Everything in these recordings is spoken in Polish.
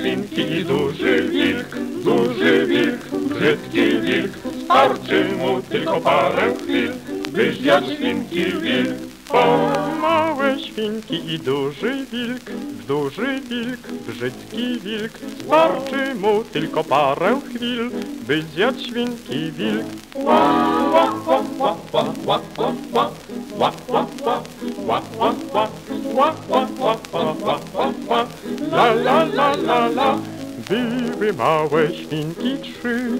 świnki i duży wilk, duży wilk, brzydki wilk. Starczy mu tylko parę chwil, by zjadł świnki wilk. O, małe świnki i duży wilk, duży wilk, brzydki wilk. Starczy mu tylko parę chwil, by zjadł świnki wilk. La la la la la. Były małe świnki trzy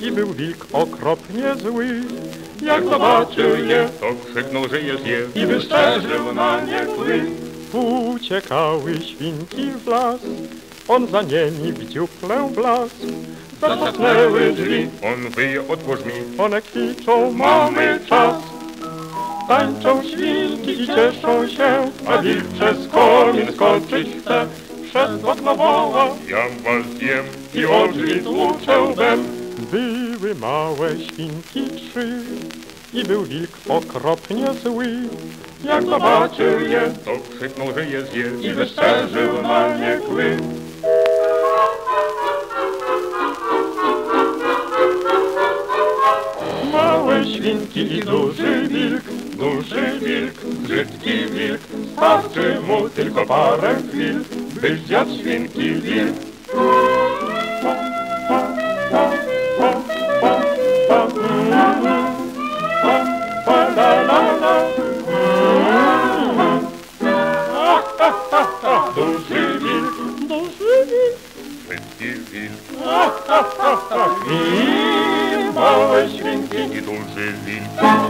I był wilk okropnie zły. Jak zobaczył je, to krzyknął, że je I wyszczerzył na nie kły. Uciekały świnki w las. On za niemi w dziuplę blask Zatrzasnęły drzwi. On wyje, otwórz mi. One kwiczą, mamy czas Tańczą świnki i cieszą się, a wilk przez komin skoczyć chce. Woła, jam was jem i o drzwi tłuczę łbem. Były małe świnki trzy i był wilk okropnie zły. Jak zobaczył je, to krzyknął, że je zje i wyszczerzył na nie kły. Małe świnki i duży wilk, duży wilk, brzydki wilk. Starczy mu tylko parę chwil, by zjadł świnki wilk. Duży wilk, duży wilk,